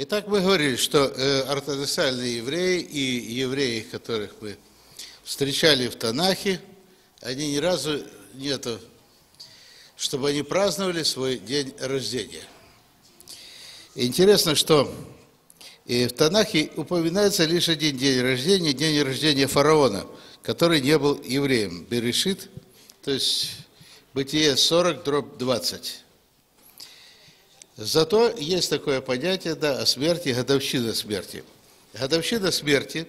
Итак, мы говорили, что э, ортодоксальные евреи и евреи, которых мы встречали в Танахе, они ни разу нету, чтобы они праздновали свой день рождения. Интересно, что и в Танахе упоминается лишь один день рождения, день рождения фараона, который не был евреем. Берешит, то есть Бытие 40, дробь 20. Зато есть такое понятие, да, о смерти, годовщина смерти. Годовщина смерти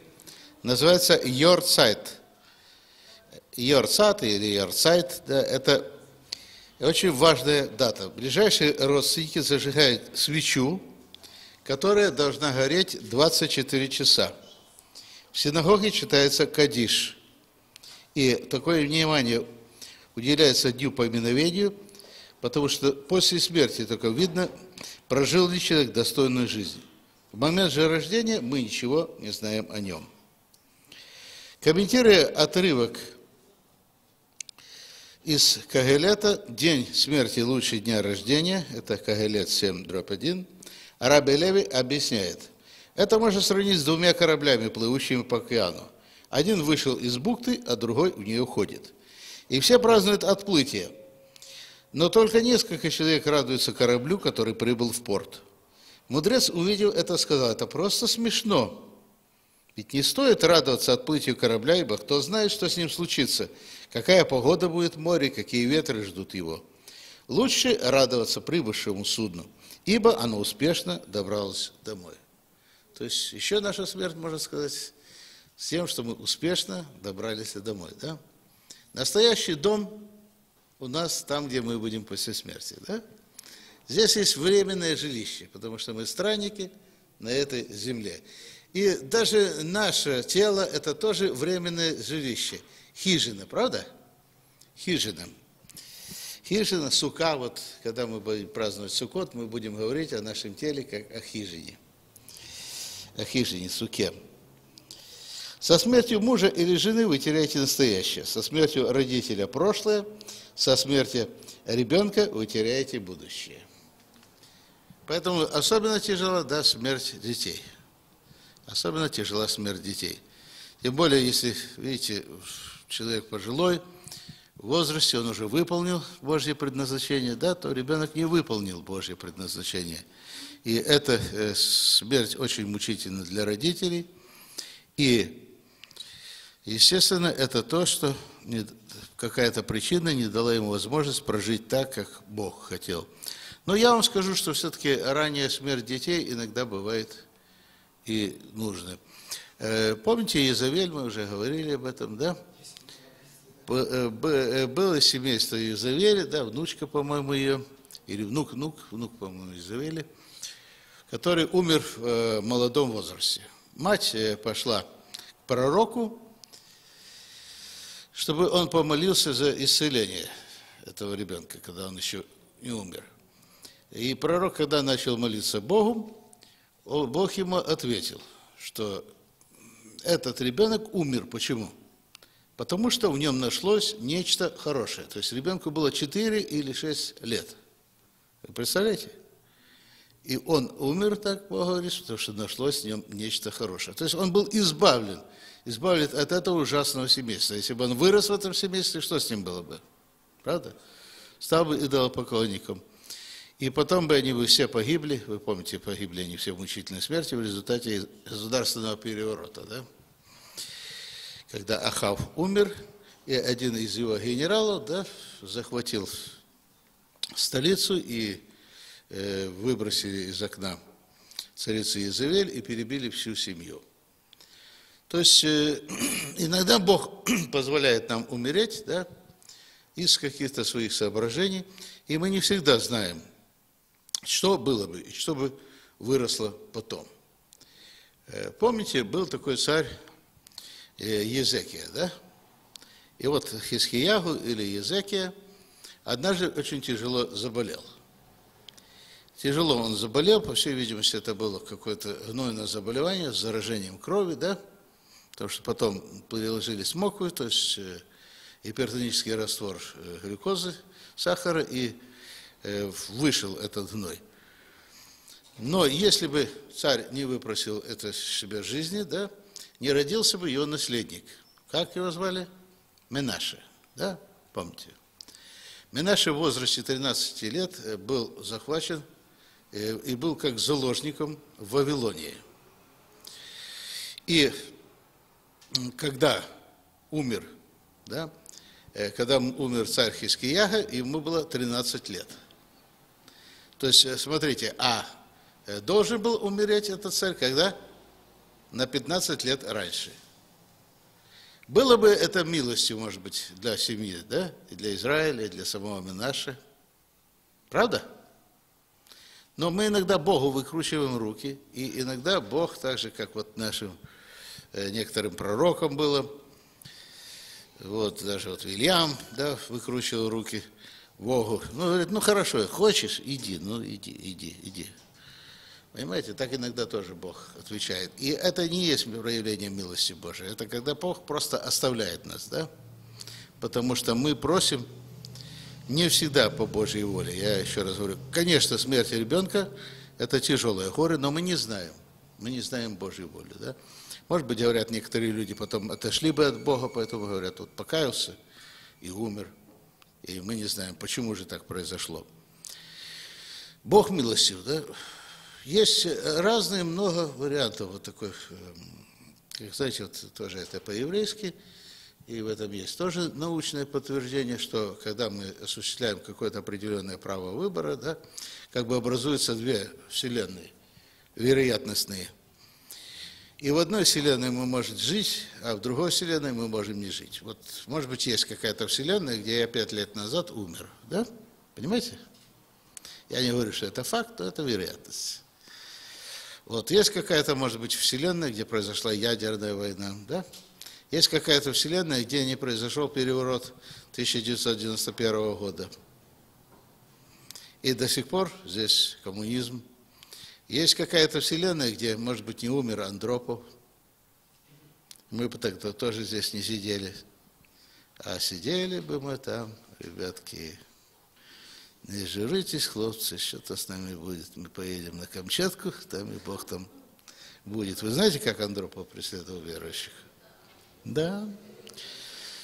называется Йорцайт. Йорцат или Йорцайт, да, это очень важная дата. Ближайшие родственники зажигают свечу, которая должна гореть 24 часа. В синагоге читается Кадиш. И такое внимание уделяется дню поминовению – потому что после смерти только видно, прожил ли человек достойную жизнь. В момент же рождения мы ничего не знаем о нем. Комментируя отрывок из Кагелета «День смерти лучше дня рождения», это Кагелет 7, дробь 1, Араби Леви объясняет, это можно сравнить с двумя кораблями, плывущими по океану. Один вышел из бухты, а другой в нее уходит. И все празднуют отплытие – но только несколько человек радуются кораблю, который прибыл в порт. Мудрец, увидел это, сказал, это просто смешно. Ведь не стоит радоваться отплытию корабля, ибо кто знает, что с ним случится, какая погода будет в море, какие ветры ждут его. Лучше радоваться прибывшему судну, ибо оно успешно добралось домой. То есть еще наша смерть, можно сказать, с тем, что мы успешно добрались домой. Да? Настоящий дом у нас там, где мы будем после смерти. Да? Здесь есть временное жилище, потому что мы странники на этой земле. И даже наше тело – это тоже временное жилище. Хижина, правда? Хижина. Хижина, сука, вот когда мы будем праздновать Сукот, мы будем говорить о нашем теле как о хижине. О хижине, суке. Со смертью мужа или жены вы теряете настоящее. Со смертью родителя – прошлое – со смерти ребенка вы теряете будущее. Поэтому особенно тяжела да, смерть детей. Особенно тяжела смерть детей. Тем более, если, видите, человек пожилой, в возрасте он уже выполнил Божье предназначение, да, то ребенок не выполнил Божье предназначение. И эта э, смерть очень мучительна для родителей. И, естественно, это то, что какая-то причина не дала ему возможность прожить так, как Бог хотел. Но я вам скажу, что все-таки ранняя смерть детей иногда бывает и нужна. Э, помните, Изавель, мы уже говорили об этом, да? Э, э, было семейство Изавели, да, внучка, по-моему, ее, или внук, внук, внук, по-моему, Изавели, который умер в молодом возрасте. Мать пошла к пророку, чтобы он помолился за исцеление этого ребенка, когда он еще не умер. И пророк, когда начал молиться Богу, Бог ему ответил, что этот ребенок умер. Почему? Потому что в нем нашлось нечто хорошее. То есть ребенку было 4 или 6 лет. Вы представляете? И он умер, так Бог говорит, потому что нашлось в нем нечто хорошее. То есть он был избавлен – избавит от этого ужасного семейства. Если бы он вырос в этом семействе, что с ним было бы? Правда? Стал бы идолопоклонником. И потом бы они бы все погибли, вы помните, погибли они все в мучительной смерти в результате государственного переворота, да? Когда Ахав умер, и один из его генералов, да, захватил столицу и э, выбросили из окна царицу Изавель и перебили всю семью. То есть э, иногда Бог позволяет нам умереть, да, из каких-то своих соображений, и мы не всегда знаем, что было бы и что бы выросло потом. Э, помните, был такой царь э, Езекия, да? И вот Хискиягу или Езекия однажды очень тяжело заболел. Тяжело он заболел, по всей видимости, это было какое-то гнойное заболевание с заражением крови, да? Потому что потом приложили смоку, то есть э, гипертонический раствор э, глюкозы, сахара, и э, вышел этот гной. Но если бы царь не выпросил это себе жизни, да, не родился бы его наследник. Как его звали? Менаше, да, помните? Менаше в возрасте 13 лет был захвачен и был как заложником в Вавилонии. И когда умер, да, э, когда умер царь Хискияга, ему было 13 лет. То есть, смотрите, а должен был умереть этот царь, когда? На 15 лет раньше – было бы это милостью, может быть, для семьи, да, и для Израиля, и для самого Минаша. Правда? Но мы иногда Богу выкручиваем руки, и иногда Бог, так же, как вот нашим э, некоторым пророкам было, вот даже вот Вильям, да, выкручивал руки Богу. Ну, говорит, ну хорошо, хочешь, иди, ну иди, иди, иди. Понимаете, так иногда тоже Бог отвечает. И это не есть проявление милости Божией, это когда Бог просто оставляет нас, да? Потому что мы просим не всегда по Божьей воле. Я еще раз говорю, конечно, смерть ребенка – это тяжелое горе, но мы не знаем. Мы не знаем Божьей воли, да? Может быть, говорят, некоторые люди потом отошли бы от Бога, поэтому говорят, вот покаялся и умер. И мы не знаем, почему же так произошло. Бог милостив, да? Есть разные много вариантов вот такой, эм, как знаете, вот тоже это по-еврейски, и в этом есть тоже научное подтверждение, что когда мы осуществляем какое-то определенное право выбора, да, как бы образуются две вселенные, вероятностные. И в одной вселенной мы можем жить, а в другой вселенной мы можем не жить. Вот, может быть, есть какая-то вселенная, где я пять лет назад умер, да? Понимаете? Я не говорю, что это факт, но это вероятность. Вот есть какая-то, может быть, вселенная, где произошла ядерная война, да? Есть какая-то вселенная, где не произошел переворот 1991 года. И до сих пор здесь коммунизм. Есть какая-то вселенная, где, может быть, не умер Андропов. Мы бы тогда тоже здесь не сидели. А сидели бы мы там, ребятки, не жиритесь, хлопцы, что-то с нами будет. Мы поедем на Камчатку, там и Бог там будет. Вы знаете, как Андропов преследовал верующих? Да.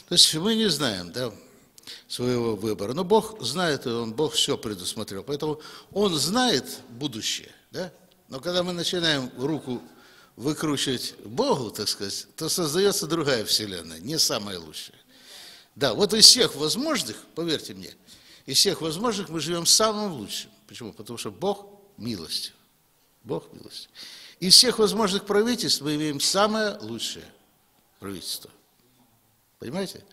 То есть мы не знаем, да, своего выбора. Но Бог знает, и Он, Бог все предусмотрел. Поэтому Он знает будущее, да. Но когда мы начинаем руку выкручивать Богу, так сказать, то создается другая вселенная, не самая лучшая. Да, вот из всех возможных, поверьте мне, из всех возможных мы живем самым лучшим. Почему? Потому что Бог милостив. Бог милостив. Из всех возможных правительств мы имеем самое лучшее правительство. Понимаете?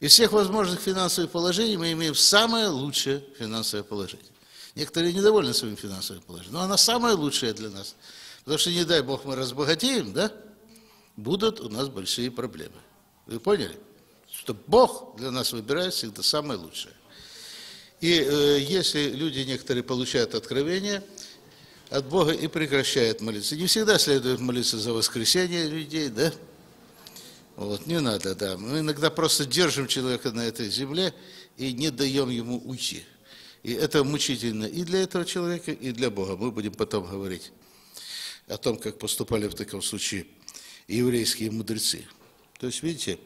Из всех возможных финансовых положений мы имеем самое лучшее финансовое положение. Некоторые недовольны своим финансовым положением, но оно самое лучшее для нас. Потому что, не дай Бог, мы разбогатеем, да, будут у нас большие проблемы. Вы поняли? Что Бог для нас выбирает всегда самое лучшее. И э, если люди некоторые получают откровение от Бога и прекращают молиться, не всегда следует молиться за воскресение людей, да? Вот, не надо, да. Мы иногда просто держим человека на этой земле и не даем ему уйти. И это мучительно и для этого человека, и для Бога. Мы будем потом говорить о том, как поступали в таком случае еврейские мудрецы. То есть, видите,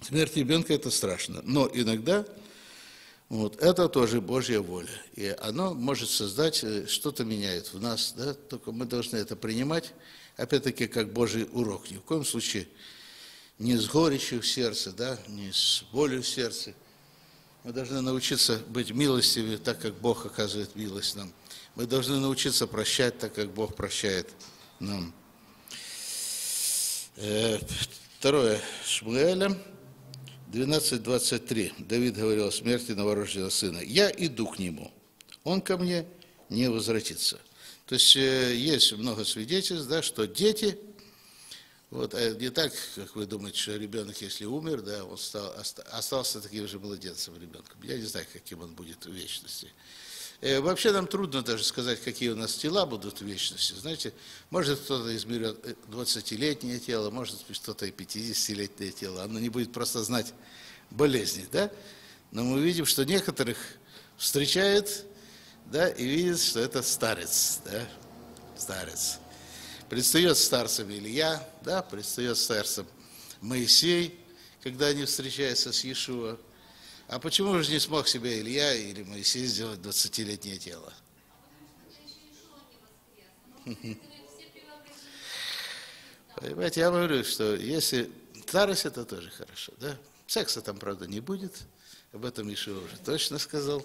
смерть ребенка – это страшно. Но иногда вот, это тоже Божья воля. И оно может создать, э, что-то меняет в нас, да, только мы должны это принимать, опять-таки, как Божий урок. Ни в коем случае не с горечью в сердце, да, не с болью в сердце. Мы должны научиться быть милостивыми, так как Бог оказывает милость нам. Мы должны научиться прощать, так как Бог прощает нам. Э, второе. Шмуэля 12.23. Давид говорил о смерти новорожденного сына. «Я иду к нему, он ко мне не возвратится». То есть э, есть много свидетельств, да, что дети, вот, а не так, как вы думаете, что ребенок, если умер, да, он стал, остался таким же младенцем ребенком. Я не знаю, каким он будет в вечности. Э, вообще нам трудно даже сказать, какие у нас тела будут в вечности. Знаете, может кто-то измерет 20-летнее тело, может кто-то и 50-летнее тело. Оно не будет просто знать болезни, да? Но мы видим, что некоторых встречает да, и видит, что это старец, да, старец. Предстает старцем Илья, да, предстает старцем Моисей, когда они встречаются с Иешуа. А почему же не смог себе Илья или Моисей сделать 20-летнее тело? Понимаете, я говорю, что если старость, это тоже хорошо, да? Секса там, правда, не будет, об этом Ишуа уже точно сказал.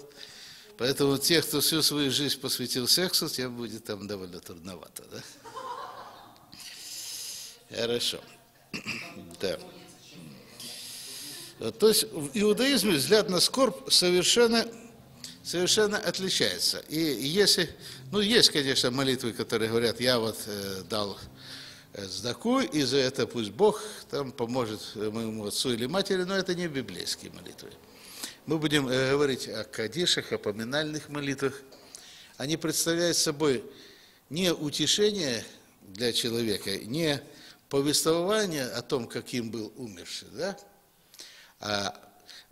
Поэтому те, кто всю свою жизнь посвятил сексу, тем будет там довольно трудновато, да? Хорошо. Да. То есть в иудаизме взгляд на скорбь совершенно, совершенно отличается. И если, ну есть, конечно, молитвы, которые говорят, я вот э, дал э, сдаку, и за это пусть Бог там поможет моему отцу или матери, но это не библейские молитвы. Мы будем э, говорить о кадишах, о поминальных молитвах. Они представляют собой не утешение для человека, не повествование о том, каким был умерший, да? а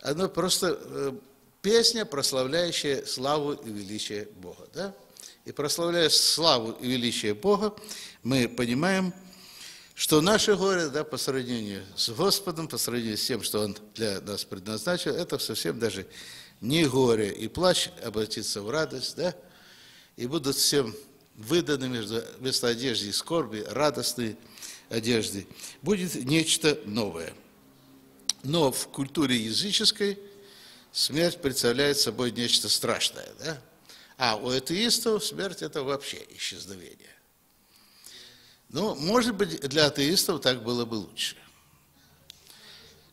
оно просто э, песня, прославляющая славу и величие Бога. Да? И прославляя славу и величие Бога, мы понимаем, что наше горе, да, по сравнению с Господом, по сравнению с тем, что Он для нас предназначил, это совсем даже не горе. И плач обратится в радость, да, и будут всем выданы между, вместо одежды и скорби радостные одежды. Будет нечто новое. Но в культуре языческой смерть представляет собой нечто страшное, да? А у атеистов смерть – это вообще исчезновение. Ну, может быть, для атеистов так было бы лучше.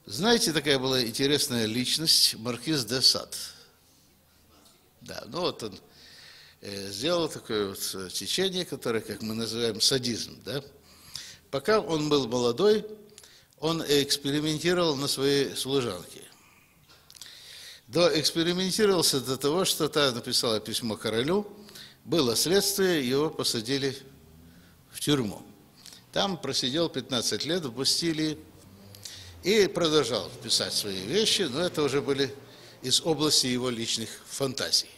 Знаете, такая была интересная личность, маркиз де Сад. Да, ну вот он э, сделал такое вот э, течение, которое, как мы называем, садизм, да. Пока он был молодой, он экспериментировал на своей служанке. До экспериментировался до того, что та написала письмо королю, было следствие, его посадили в тюрьму. Там просидел 15 лет в Бастилии и продолжал писать свои вещи, но это уже были из области его личных фантазий.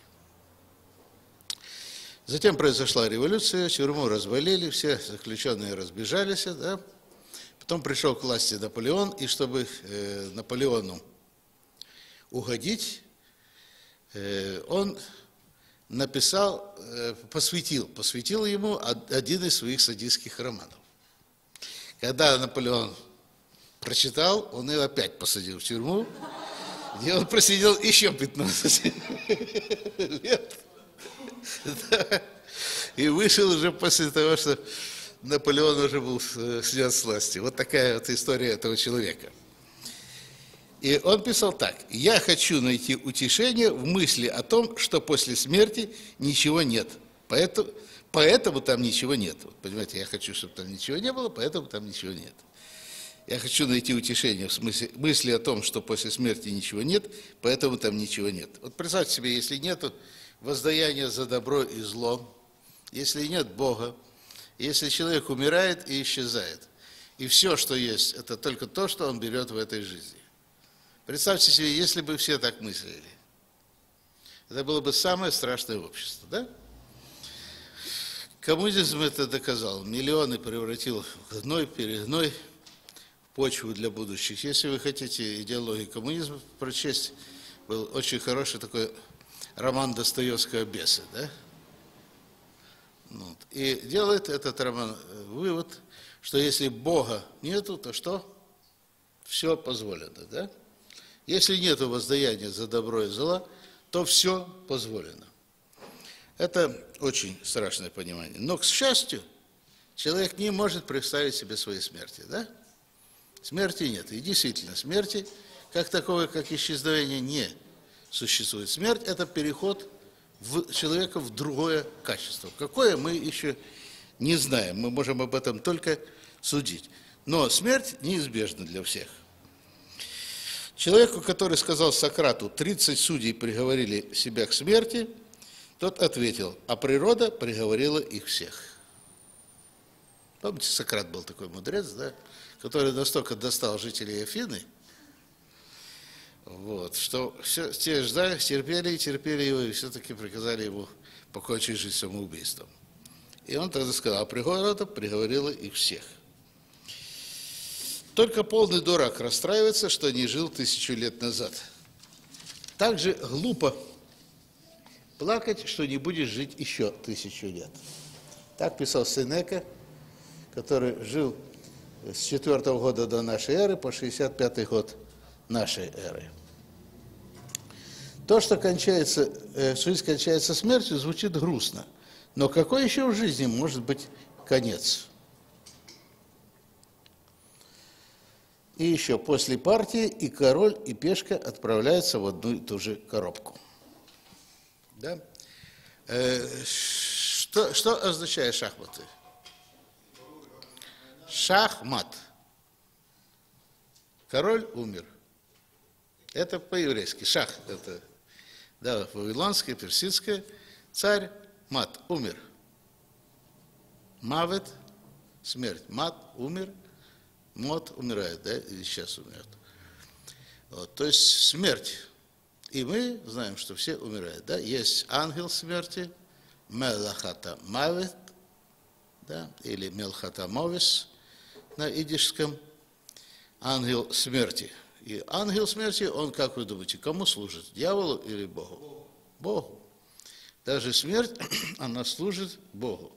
Затем произошла революция, тюрьму развалили, все заключенные разбежались, да? Потом пришел к власти Наполеон, и чтобы э, Наполеону угодить, э, он написал, э, посвятил, посвятил ему один из своих садистских романов. Когда Наполеон прочитал, он его опять посадил в тюрьму, где он просидел еще 15 лет. И вышел уже после того, что Наполеон уже был снят с власти. Вот такая вот история этого человека. И он писал так. «Я хочу найти утешение в мысли о том, что после смерти ничего нет. Поэтому, Поэтому там ничего нет. Вот, понимаете, я хочу, чтобы там ничего не было, поэтому там ничего нет. Я хочу найти утешение в смысле мысли о том, что после смерти ничего нет, поэтому там ничего нет. Вот представьте себе, если нет воздаяния за добро и зло, если нет Бога, если человек умирает и исчезает, и все, что есть, это только то, что он берет в этой жизни. Представьте себе, если бы все так мыслили. Это было бы самое страшное общество, да? Коммунизм это доказал. Миллионы превратил в гной, перегной, в почву для будущих. Если вы хотите идеологию коммунизма прочесть, был очень хороший такой роман Достоевского «Бесы», да? Вот. И делает этот роман э, вывод, что если Бога нету, то что? Все позволено, да? Если нету воздаяния за добро и зло, то все позволено. Это очень страшное понимание. Но, к счастью, человек не может представить себе своей смерти, да? Смерти нет. И действительно, смерти, как таковой, как исчезновение, не существует. Смерть – это переход в человека в другое качество. Какое мы еще не знаем. Мы можем об этом только судить. Но смерть неизбежна для всех. Человеку, который сказал Сократу, 30 судей приговорили себя к смерти – тот ответил, а природа приговорила их всех. Помните, Сократ был такой мудрец, да, который настолько достал жителей Афины, Вот, что все, те ждали, терпели терпели его, и все-таки приказали ему покончить жизнь самоубийством. И он тогда сказал, а приговор приговорила их всех. Только полный дурак расстраивается, что не жил тысячу лет назад. Так же глупо плакать, что не будешь жить еще тысячу лет. Так писал Сенека, который жил с 4 года до нашей эры по 65 год нашей эры. То, что кончается, э, жизнь кончается смертью, звучит грустно. Но какой еще в жизни может быть конец? И еще после партии и король, и пешка отправляются в одну и ту же коробку. Да? Э, что, что означает шахматы? Шахмат. Король умер. Это по-еврейски. Шах – это да, вавилонское, персидское. Царь Мат умер. Мавет – смерть. Мат – умер. Мот умирает, да, или сейчас умрет. Вот, то есть смерть. И мы знаем, что все умирают. Да? Есть ангел смерти, Мелахата Мавет, да, или Мелхата Мовис на идишском, ангел смерти. И ангел смерти, он, как вы думаете, кому служит? Дьяволу или Богу? Богу. Даже смерть, она служит Богу.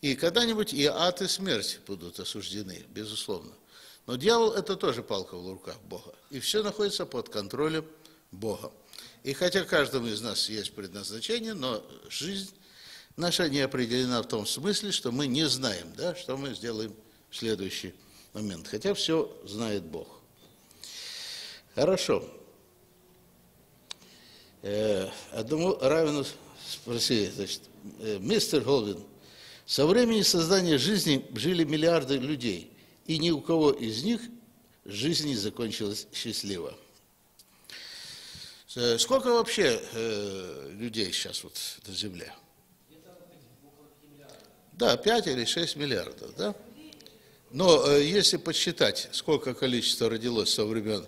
И когда-нибудь и ад, и смерть будут осуждены, безусловно. Но дьявол – это тоже палка в руках Бога. И все находится под контролем Бога. И хотя каждому из нас есть предназначение, но жизнь наша не определена в том смысле, что мы не знаем, да, что мы сделаем в следующий момент. Хотя все знает Бог. Хорошо. Э, одному равину спросили, значит, э, мистер Холден, со времени создания жизни жили миллиарды людей, и ни у кого из них жизнь не закончилась счастливо. Э, сколько вообще э, людей сейчас вот на Земле? Да, 5 или 6 миллиардов, да? Но э, если подсчитать, сколько количества родилось со времен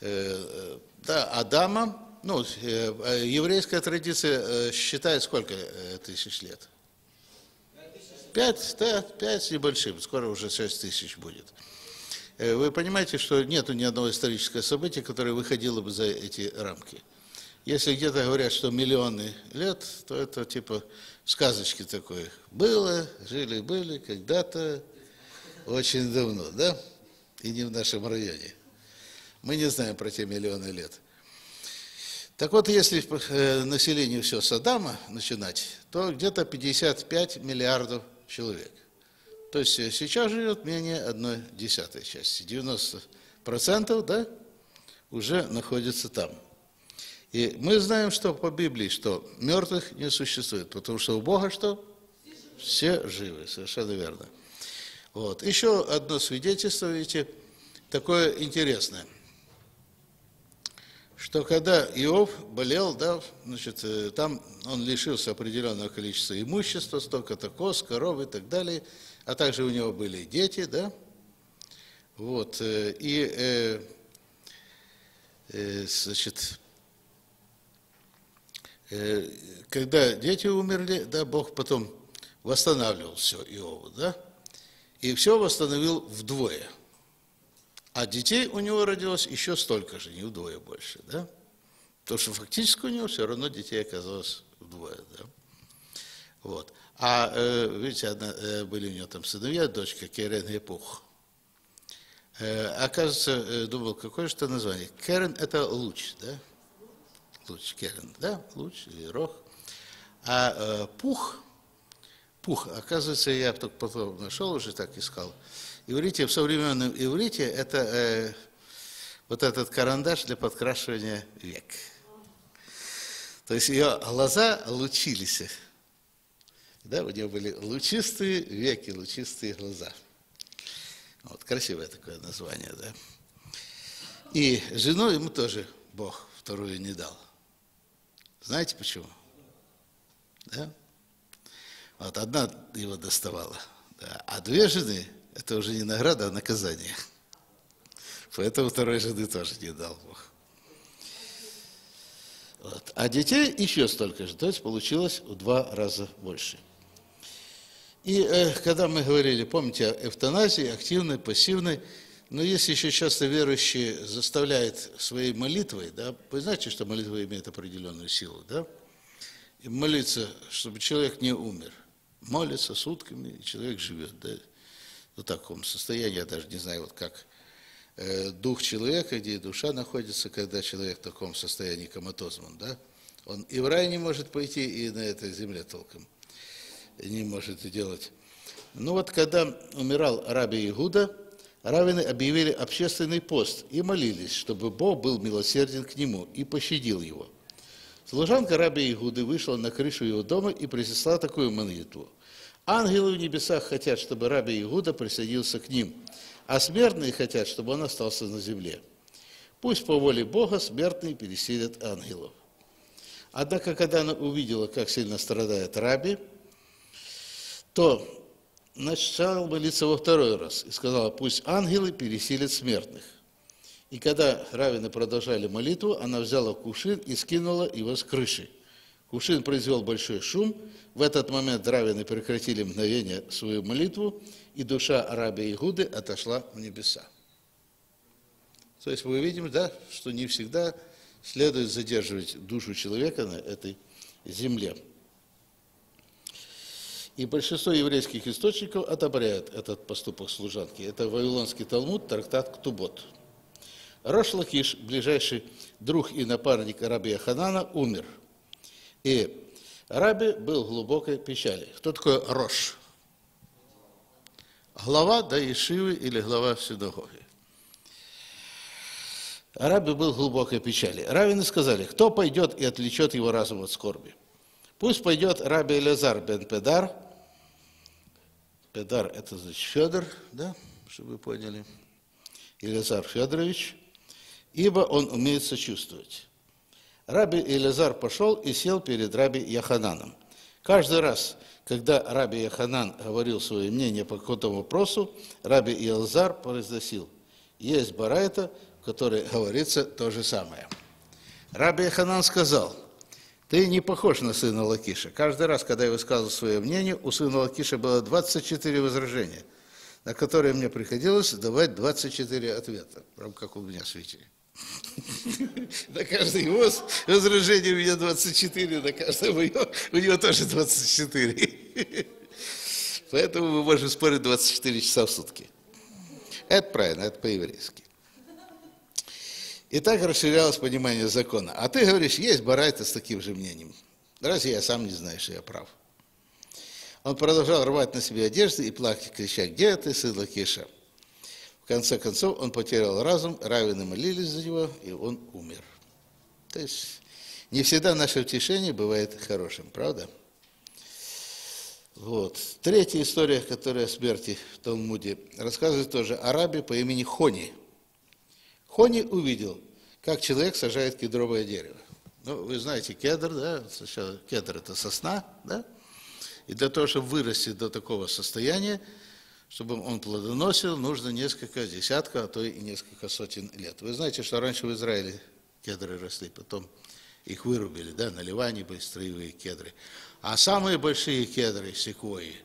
да, Адама, ну, э, еврейская традиция э, считает сколько э, тысяч лет? Пять, да, пять небольшим, скоро уже шесть тысяч будет. Э, вы понимаете, что нет ни одного исторического события, которое выходило бы за эти рамки. Если где-то говорят, что миллионы лет, то это типа сказочки такой. Было, жили-были, когда-то, очень давно, да? И не в нашем районе. Мы не знаем про те миллионы лет. Так вот, если э, население все с Адама начинать, то где-то 55 миллиардов человек. То есть э, сейчас живет менее одной десятой части. 90% да, уже находится там. И мы знаем, что по Библии, что мертвых не существует, потому что у Бога что? Все живы, совершенно верно. Вот. Еще одно свидетельство, видите, такое интересное, что когда Иов болел, да, значит, э, там он лишился определенного количества имущества, столько-то коз, коров и так далее – а также у него были дети, да, вот, э, и, э, э, значит, э, когда дети умерли, да, Бог потом восстанавливал все Иову, да, и все восстановил вдвое. А детей у него родилось еще столько же, не вдвое больше, да, потому что фактически у него все равно детей оказалось вдвое, да. Вот. А, э, видите, одна, э, были у него там сыновья, дочка Керен и Пух. Э, оказывается, думал, какое же это название? Керен – это луч, да? Луч, Керен, да? Луч или рог. А Пух, Пух, оказывается, я только потом нашел, уже так искал. Иврите, в современном иврите это э, вот этот карандаш для подкрашивания век. То есть ее глаза лучились да, у него были лучистые веки, лучистые глаза. Вот, красивое такое название, да. И жену ему тоже Бог вторую не дал. Знаете почему? Да? Вот одна его доставала, да, а две жены – это уже не награда, а наказание. Поэтому второй жены тоже не дал Бог. Вот. А детей еще столько же, то есть получилось в два раза больше. И э, когда мы говорили, помните, о эвтаназии, активной, пассивной, но если еще часто верующие заставляют своей молитвой, да, вы знаете, что молитва имеет определенную силу, да? И молиться, чтобы человек не умер. Молится сутками, и человек живет, да? В таком состоянии, я даже не знаю, вот как э, дух человека, где душа находится, когда человек в таком состоянии коматозман, да? Он и в рай не может пойти, и на этой земле толком не может делать. Ну вот, когда умирал Раби Игуда, раввины объявили общественный пост и молились, чтобы Бог был милосерден к нему и пощадил его. Служанка Раби Игуды вышла на крышу его дома и принесла такую молитву. Ангелы в небесах хотят, чтобы Раби Игуда присоединился к ним, а смертные хотят, чтобы он остался на земле. Пусть по воле Бога смертные переселят ангелов. Однако, когда она увидела, как сильно страдает Раби, то начала молиться во второй раз и сказала, пусть ангелы переселят смертных. И когда раввины продолжали молитву, она взяла кувшин и скинула его с крыши. Кувшин произвел большой шум. В этот момент раввины прекратили мгновение свою молитву, и душа раби Игуды отошла в небеса. То есть мы видим, да, что не всегда следует задерживать душу человека на этой земле. И большинство еврейских источников одобряют этот поступок служанки. Это Вавилонский Талмуд, трактат Ктубот. Рош ближайший друг и напарник Раби Ханана, умер. И Раби был в глубокой печали. Кто такой Рош? Глава да Ишивы или глава синагоги. Раби был в глубокой печали. Равины сказали, кто пойдет и отвлечет его разум от скорби. Пусть пойдет Раби Элязар бен Педар. Педар – это значит Федор, да, чтобы вы поняли. Элязар Федорович, ибо он умеет сочувствовать. Раби Элязар пошел и сел перед Раби Яхананом. Каждый раз, когда Раби Яханан говорил свое мнение по какому-то вопросу, Раби Элазар произносил, есть барайта, в которой говорится то же самое. Раби Яханан сказал – ты не похож на сына Лакиша. Каждый раз, когда я высказывал свое мнение, у сына Лакиша было 24 возражения, на которые мне приходилось давать 24 ответа, прям как у меня свечи. На каждое его возражение у меня 24, на каждое мое у него тоже 24. Поэтому мы можем спорить 24 часа в сутки. Это правильно, это по-еврейски. И так расширялось понимание закона. А ты говоришь, есть барайта с таким же мнением. Разве я сам не знаю, что я прав? Он продолжал рвать на себе одежды и плакать, крича, где ты, сын Лакиша? Конце концов, он потерял разум, раввины молились за него, и он умер. То есть, не всегда наше утешение бывает хорошим, правда? Вот. Третья история, которая о смерти в Талмуде, рассказывает тоже о рабе по имени Хони – Хони увидел, как человек сажает кедровое дерево. Ну, вы знаете, кедр, да, кедр это сосна, да, и для того, чтобы вырасти до такого состояния, чтобы он плодоносил, нужно несколько десятков, а то и несколько сотен лет. Вы знаете, что раньше в Израиле кедры росли, потом их вырубили, да, на Ливане были строевые кедры. А самые большие кедры, секвои,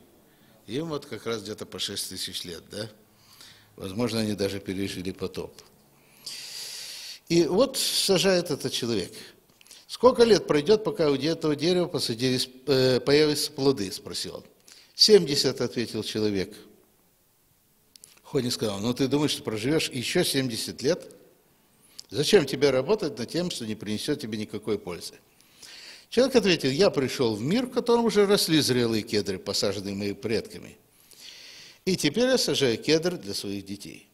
им вот как раз где-то по 6 тысяч лет, да. Возможно, они даже пережили потоп. И вот сажает этот человек. Сколько лет пройдет, пока у этого дерева посадились, э, появятся плоды, спросил он. 70, ответил человек. Хони сказал, ну ты думаешь, что проживешь еще 70 лет? Зачем тебе работать над тем, что не принесет тебе никакой пользы? Человек ответил, я пришел в мир, в котором уже росли зрелые кедры, посаженные моими предками. И теперь я сажаю кедр для своих детей.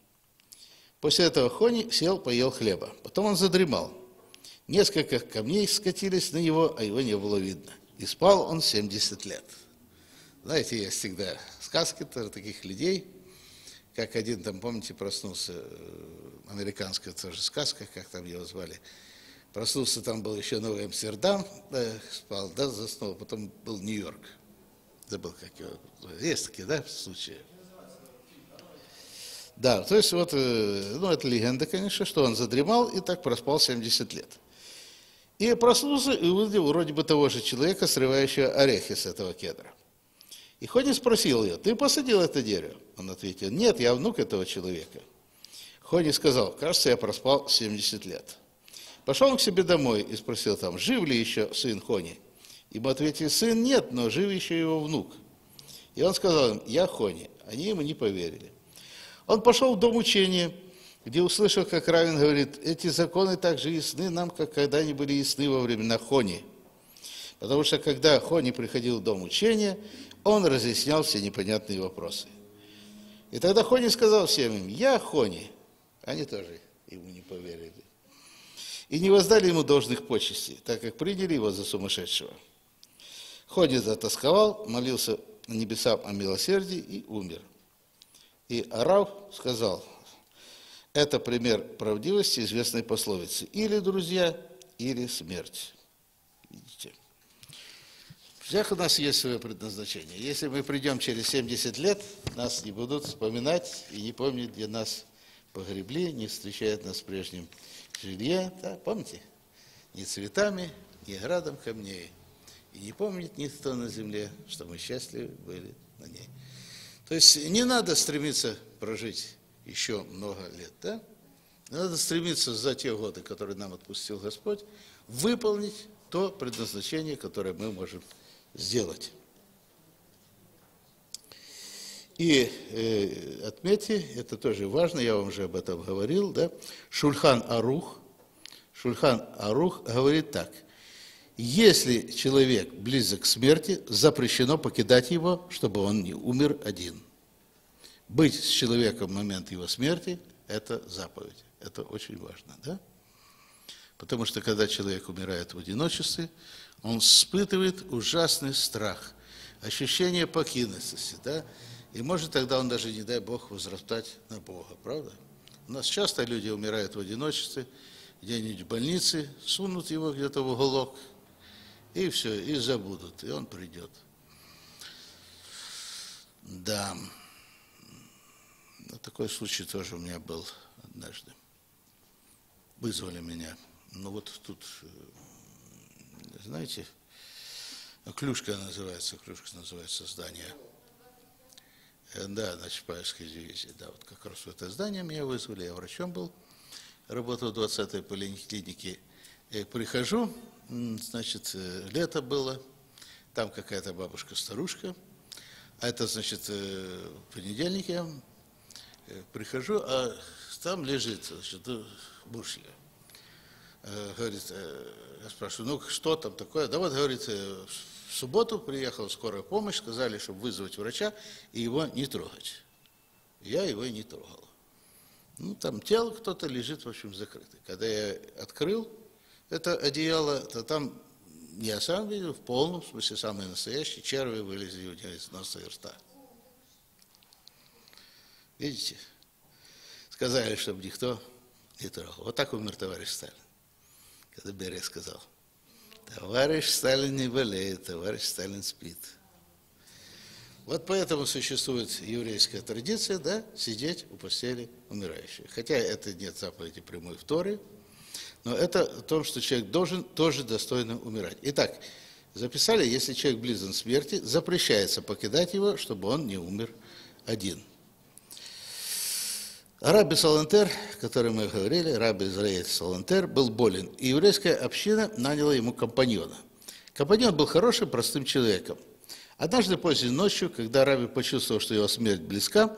После этого Хони сел, поел хлеба. Потом он задремал. Несколько камней скатились на него, а его не было видно. И спал он 70 лет. Знаете, есть всегда сказки таких людей, как один там, помните, проснулся, э, американская тоже сказка, как там его звали, проснулся, там был еще Новый Амстердам, да, спал, да, заснул, потом был Нью-Йорк. Забыл, как его, есть такие, да, случаи. Да, то есть вот, э, ну это легенда, конечно, что он задремал и так проспал 70 лет. И проснулся и увидел вроде бы того же человека, срывающего орехи с этого кедра. И Хони спросил ее, ты посадил это дерево? Он ответил, нет, я внук этого человека. Хони сказал, кажется, я проспал 70 лет. Пошел он к себе домой и спросил там, жив ли еще сын Хони? Ему ответили, сын нет, но жив еще его внук. И он сказал им, я Хони. Они ему не поверили. Он пошел в дом учения, где услышал, как Равин говорит, эти законы так же ясны нам, как когда они были ясны во времена Хони. Потому что когда Хони приходил в дом учения, он разъяснял все непонятные вопросы. И тогда Хони сказал всем им, я Хони. Они тоже ему не поверили. И не воздали ему должных почестей, так как приняли его за сумасшедшего. Хони затасковал, молился небесам о милосердии и умер. И Арав сказал, это пример правдивости известной пословицы. Или друзья, или смерть. Всех у нас есть свое предназначение. Если мы придем через 70 лет, нас не будут вспоминать и не помнят, где нас погребли, не встречают нас в прежнем жилье. Да, помните? Ни цветами, ни градом камней. И не помнит никто на земле, что мы счастливы были на ней. То есть не надо стремиться прожить еще много лет, да? Надо стремиться за те годы, которые нам отпустил Господь, выполнить то предназначение, которое мы можем сделать. И э, отметьте, это тоже важно, я вам уже об этом говорил, да? Шульхан Арух, Шульхан Арух говорит так – если человек близок к смерти, запрещено покидать его, чтобы он не умер один. Быть с человеком в момент его смерти – это заповедь. Это очень важно, да? Потому что когда человек умирает в одиночестве, он испытывает ужасный страх, ощущение покинутости, да? И может тогда он даже, не дай Бог, возрастать на Бога, правда? У нас часто люди умирают в одиночестве, где-нибудь в больнице, сунут его где-то в уголок – и все, и забудут, и он придет. Да, ну, такой случай тоже у меня был однажды. Вызвали меня. Ну вот тут, э, знаете, Клюшка называется, Клюшка называется здание. Э, да, на Чапаевской дивизии. Да, вот как раз в это здание меня вызвали, я врачом был, работал в 20-й поликлинике. И прихожу, значит, э, лето было, там какая-то бабушка-старушка, а это, значит, э, в понедельник я э, прихожу, а там лежит, значит, ее. Говорит, я спрашиваю, ну что там такое? Да вот, говорит, в субботу приехала скорая помощь, сказали, чтобы вызвать врача и его не трогать. Я его и не трогал. Ну, там тело кто-то лежит, в общем, закрытое. Когда я открыл, это одеяло, то там я сам видел, в полном смысле, самый настоящий, черви вылезли у него из носа и рта. Видите? Сказали, чтобы никто не трогал. Вот так умер товарищ Сталин. Когда Берия сказал, товарищ Сталин не болеет, товарищ Сталин спит. Вот поэтому существует еврейская традиция, да, сидеть у постели умирающих. Хотя это нет заповеди прямой в но это о том, что человек должен тоже достойно умирать. Итак, записали, если человек близок к смерти, запрещается покидать его, чтобы он не умер один. Раби Салантер, о котором мы говорили, раби Израиль Салантер, был болен, и еврейская община наняла ему компаньона. Компаньон был хорошим, простым человеком. Однажды поздней ночью, когда раби почувствовал, что его смерть близка,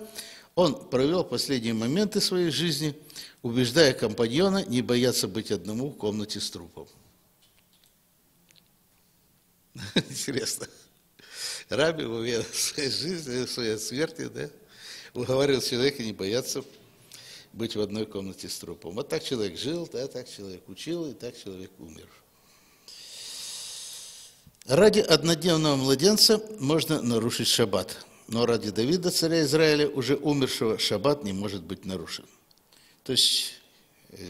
он провел последние моменты своей жизни убеждая компаньона не бояться быть одному в комнате с трупом. Интересно. Раби в своей жизни, в своей смерти, да, уговорил человека не бояться быть в одной комнате с трупом. Вот так человек жил, да, так человек учил, и так человек умер. Ради однодневного младенца можно нарушить шаббат, но ради Давида, царя Израиля, уже умершего, шаббат не может быть нарушен. То есть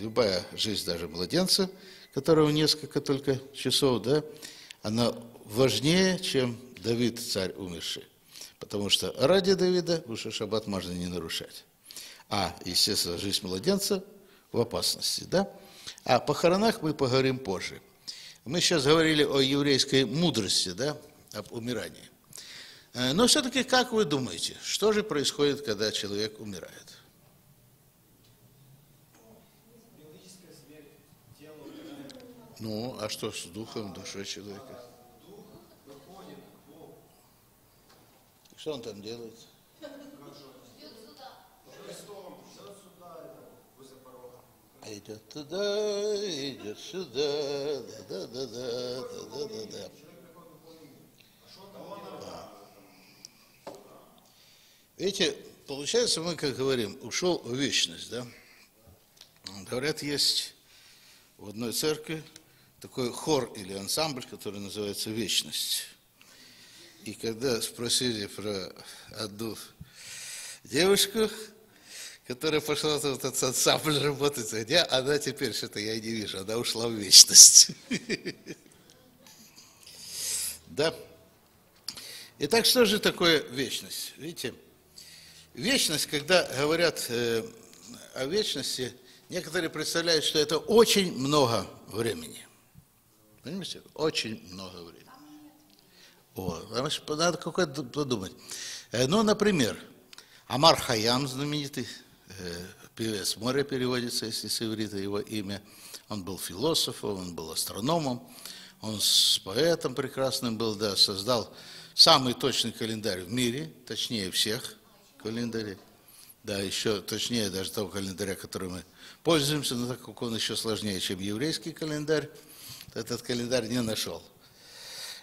любая жизнь даже младенца, которого несколько только часов, да, она важнее, чем Давид, царь умерший. Потому что ради Давида уже шаббат можно не нарушать. А, естественно, жизнь младенца в опасности, да? О похоронах мы поговорим позже. Мы сейчас говорили о еврейской мудрости, да, об умирании. Э, но все-таки, как вы думаете, что же происходит, когда человек умирает? Ну, а что с духом, душой человека? Что он там делает? Идет туда, идет сюда, да, да, да, да, да, да, да. да. Видите, получается, мы, как говорим, ушел в вечность, да? Говорят, есть в одной церкви такой хор или ансамбль, который называется «Вечность». И когда спросили про одну девушку, которая пошла в этот ансамбль работать, где она теперь, что-то я не вижу, она ушла в вечность. Да. Итак, что же такое вечность? Видите, вечность, когда говорят э, о вечности, некоторые представляют, что это очень много времени. Понимаете? Очень много времени. Вот. Надо какое-то подумать. Э, ну, например, Амар Хаям, знаменитый певец, море переводится, если с иврита его имя. Он был философом, он был астрономом, он с поэтом прекрасным был, да, создал самый точный календарь в мире, точнее всех календарей. Да, еще точнее даже того календаря, которым мы пользуемся, но так как он еще сложнее, чем еврейский календарь, этот календарь не нашел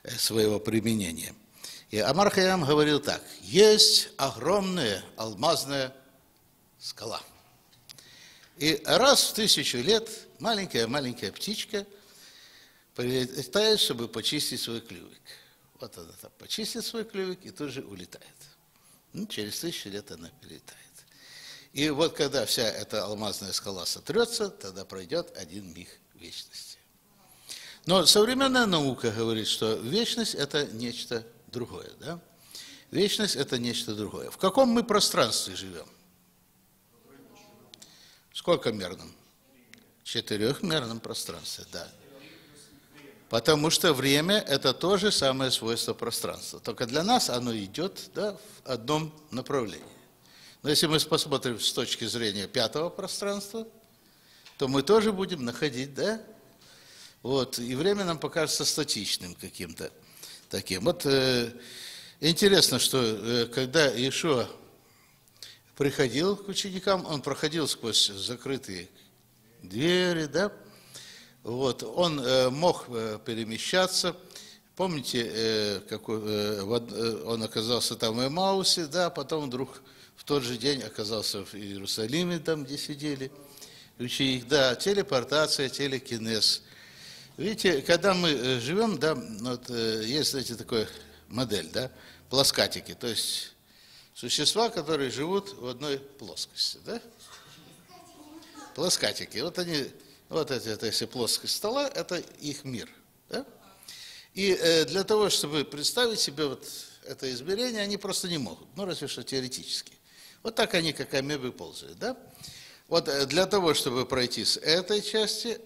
э, своего применения. И Амар говорил так, есть огромная алмазная скала. И раз в тысячу лет маленькая-маленькая птичка прилетает, чтобы почистить свой клювик. Вот она там почистит свой клювик и тут же улетает. Ну, через тысячу лет она перелетает. И вот когда вся эта алмазная скала сотрется, тогда пройдет один миг вечности. Но современная наука говорит, что вечность – это нечто другое. Да? Вечность – это нечто другое. В каком мы пространстве живем? Сколько мерном? Четырехмерном пространстве, да. Потому что время – это то же самое свойство пространства. Только для нас оно идет да, в одном направлении. Но если мы посмотрим с точки зрения пятого пространства, то мы тоже будем находить да, вот, и время нам покажется статичным каким-то таким. Вот э, интересно, что э, когда Иешуа приходил к ученикам, он проходил сквозь закрытые двери, да, вот, он э, мог э, перемещаться, помните, э, какой, э, он оказался там в Эмаусе, да, потом вдруг в тот же день оказался в Иерусалиме, там, где сидели ученики, да, телепортация, телекинез – Видите, когда мы живем, да, вот есть, знаете, такая модель, да, плоскатики, то есть существа, которые живут в одной плоскости, да? Плоскатики. Вот они, вот эти, это если плоскость стола, это их мир, да? И э, для того, чтобы представить себе вот это измерение, они просто не могут, ну, разве что теоретически. Вот так они, как амебы, ползают, да? Вот для того, чтобы пройти с этой части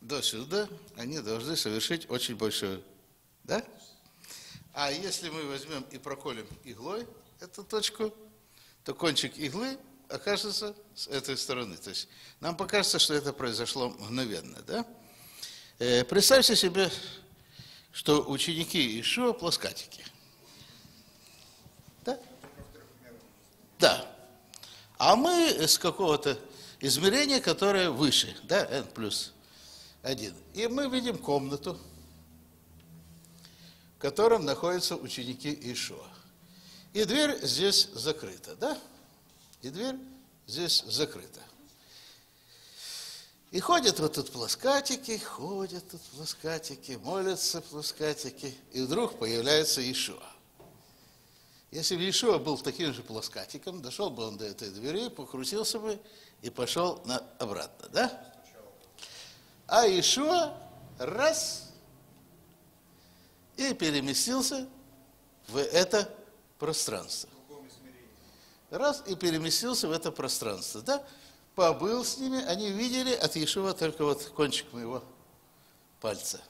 до сюда, они должны совершить очень большую, да? А если мы возьмем и проколем иглой эту точку, то кончик иглы окажется с этой стороны. То есть нам покажется, что это произошло мгновенно, да? Э, представьте себе, что ученики Ишуа плоскатики. Да? Да. А мы с какого-то измерения, которое выше, да, n плюс один. И мы видим комнату, в котором находятся ученики Ишуа. И дверь здесь закрыта, да? И дверь здесь закрыта. И ходят вот тут плоскатики, ходят тут плоскатики, молятся плоскатики, и вдруг появляется Ишуа. Если бы Ишуа был таким же плоскатиком, дошел бы он до этой двери, покрутился бы и пошел на, обратно, да? А Ишуа раз и переместился в это пространство. Раз и переместился в это пространство. Да? Побыл с ними, они видели от Иешуа только вот кончик моего пальца.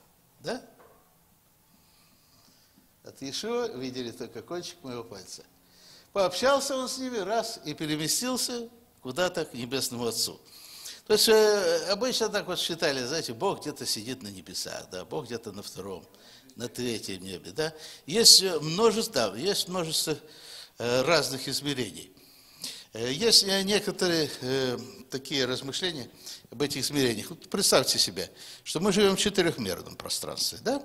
Да? От Иешуа видели только кончик моего пальца. Пообщался он с ними раз и переместился куда-то к Небесному Отцу. То есть э, обычно так вот считали, знаете, Бог где-то сидит на небесах, да, Бог где-то на втором, на третьем небе, да. Есть множество, да, есть множество э, разных измерений. Э, есть некоторые э, такие размышления об этих измерениях. Вот представьте себе, что мы живем в четырехмерном пространстве, да?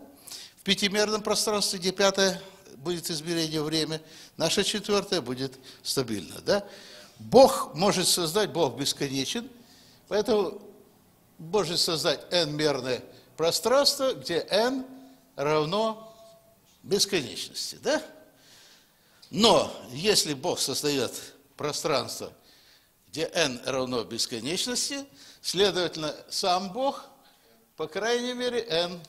В пятимерном пространстве, где пятое будет измерение время, наше четвертое будет стабильно, да? Бог может создать, Бог бесконечен, поэтому может создать n-мерное пространство, где n равно бесконечности, да? Но если Бог создает пространство, где n равно бесконечности, следовательно, сам Бог, по крайней мере, n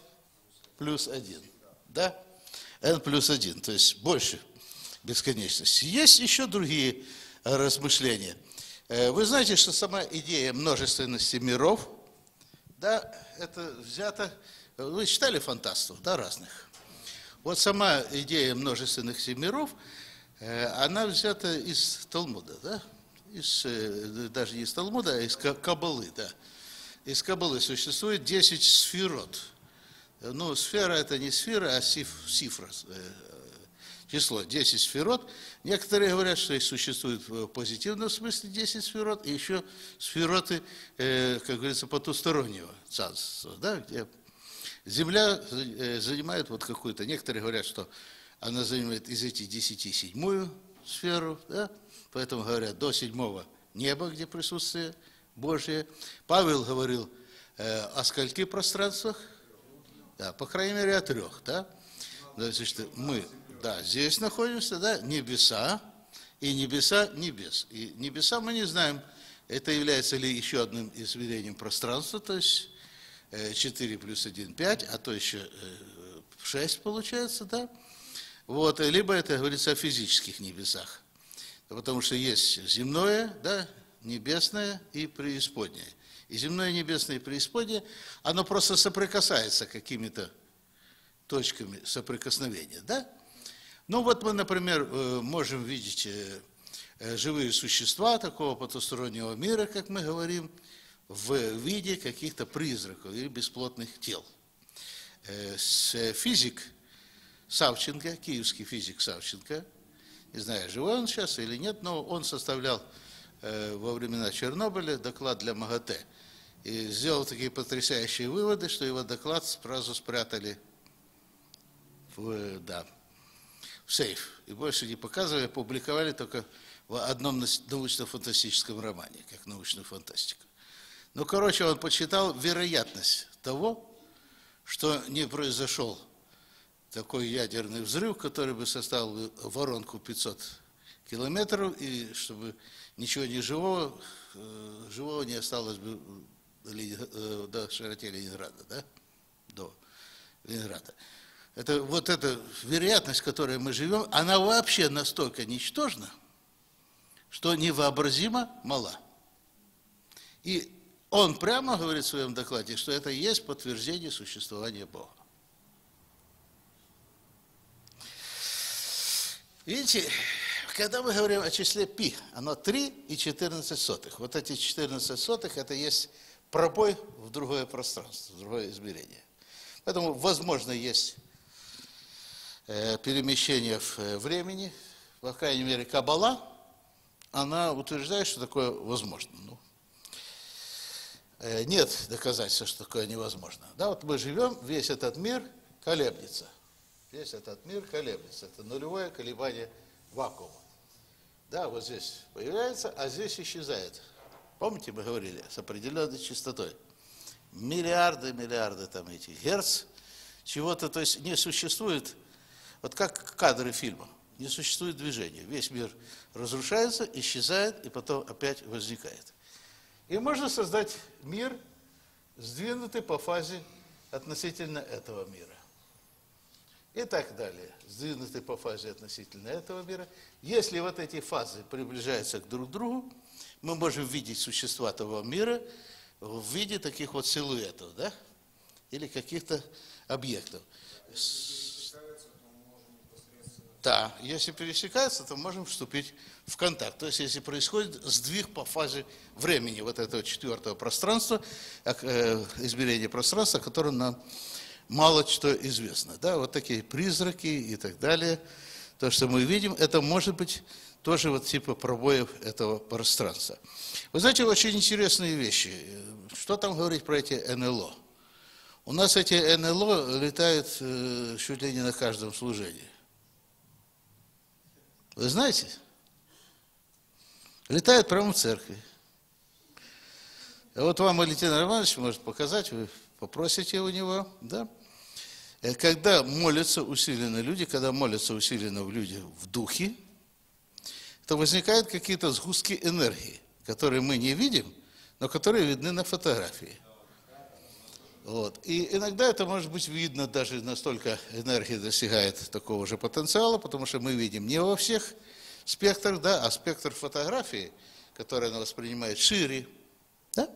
плюс 1. Да? n плюс 1, то есть больше бесконечности. Есть еще другие размышления. Э, вы знаете, что сама идея множественности миров, да, это взято, вы читали фантастов, да, разных. Вот сама идея множественных миров – Э, она взята из Талмуда, да? Из, э, даже не из Талмуда, а из Кабалы, да. Из Кабалы существует 10 сферот. Ну, сфера это не сфера, а сиф, цифра, э, число 10 сферот. Некоторые говорят, что их существует в позитивном смысле 10 сферот, и еще сфероты, как говорится, потустороннего царства, да, где Земля занимает вот какую-то, некоторые говорят, что она занимает из этих десяти седьмую сферу, да? поэтому говорят, до седьмого неба, где присутствие Божие. Павел говорил э, о скольки пространствах? Да, по крайней мере, о трех, да? Значит, мы, да, здесь находимся, да, небеса, и небеса небес. И небеса мы не знаем, это является ли еще одним измерением пространства, то есть 4 э, плюс 1, 5, а то еще 6 э, получается, да? Вот, либо это говорится о физических небесах. Потому что есть земное, да, небесное и преисподнее. И земное, небесное и преисподнее, оно просто соприкасается какими-то точками соприкосновения, да? Ну вот мы, например, э, можем видеть э, э, живые существа такого потустороннего мира, как мы говорим, в виде каких-то призраков или бесплотных тел. Физик Савченко, киевский физик Савченко, не знаю, живой он сейчас или нет, но он составлял э, во времена Чернобыля доклад для МАГАТЭ и сделал такие потрясающие выводы, что его доклад сразу спрятали в, да, в сейф. И больше не показывали, публиковали только в одном научно-фантастическом романе, как научную фантастику. Ну, короче, он почитал вероятность того, что не произошел такой ядерный взрыв, который бы составил воронку 500 километров, и чтобы ничего не живого, э, живого не осталось бы э, до широте Ленинграда, да? До Ленинграда. Это, вот эта вероятность, в которой мы живем, она вообще настолько ничтожна, что невообразимо мала. И он прямо говорит в своем докладе, что это есть подтверждение существования Бога. Видите, когда мы говорим о числе π, оно 3 и 14 сотых. Вот эти 14 сотых, это есть пробой в другое пространство, в другое измерение. Поэтому, возможно, есть э, перемещение в э, времени, по крайней мере, Кабала, она утверждает, что такое возможно. Ну, нет доказательства, что такое невозможно. Да, вот мы живем, весь этот мир колеблется – Весь этот мир колеблется. Это нулевое колебание вакуума. Да, вот здесь появляется, а здесь исчезает. Помните, мы говорили, с определенной частотой. Миллиарды, миллиарды там этих герц, чего-то, то есть не существует, вот как кадры фильма, не существует движения. Весь мир разрушается, исчезает и потом опять возникает. И можно создать мир, сдвинутый по фазе относительно этого мира и так далее, сдвинуты по фазе относительно этого мира. Если вот эти фазы приближаются к друг другу, мы можем видеть существа того мира в виде таких вот силуэтов, да? или каких-то объектов. Да, если пересекается, то можем вступить в контакт. То есть, если происходит сдвиг по фазе времени вот этого четвертого пространства, э, измерения пространства, которое нам мало что известно. Да, вот такие призраки и так далее. То, что мы видим, это может быть тоже вот типа пробоев этого пространства. Вы знаете, очень интересные вещи. Что там говорить про эти НЛО? У нас эти НЛО летают э, чуть ли не на каждом служении. Вы знаете? Летают прямо в церкви. А вот вам Валентин Романович может показать, вы попросите у него, да? Э, когда молятся усиленно люди, когда молятся усиленно люди в духе, то возникают какие-то сгустки энергии, которые мы не видим, но которые видны на фотографии. Вот. И иногда это может быть видно, даже настолько энергия достигает такого же потенциала, потому что мы видим не во всех спектрах, да, а спектр фотографии, который она воспринимает шире. Да?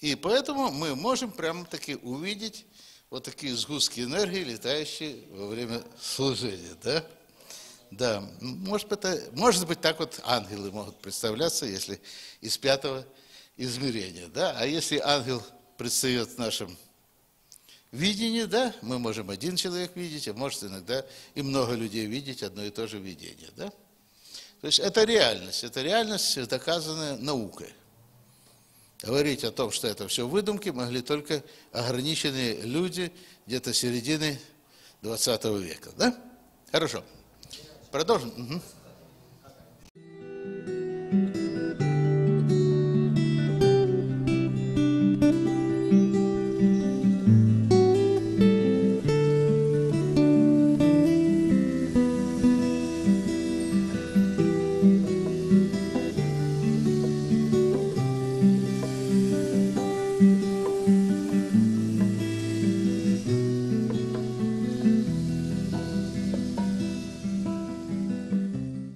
И поэтому мы можем прямо таки увидеть вот такие сгустки энергии, летающие во время служения. Да? Да, может быть, это, может быть, так вот ангелы могут представляться, если из пятого измерения. Да? А если ангел предстает в нашем видении, да, мы можем один человек видеть, а может иногда и много людей видеть одно и то же видение. Да? То есть это реальность, это реальность, доказанная наукой. Говорить о том, что это все выдумки, могли только ограниченные люди где-то середины 20 века. Да? Хорошо. Продолжим. Угу.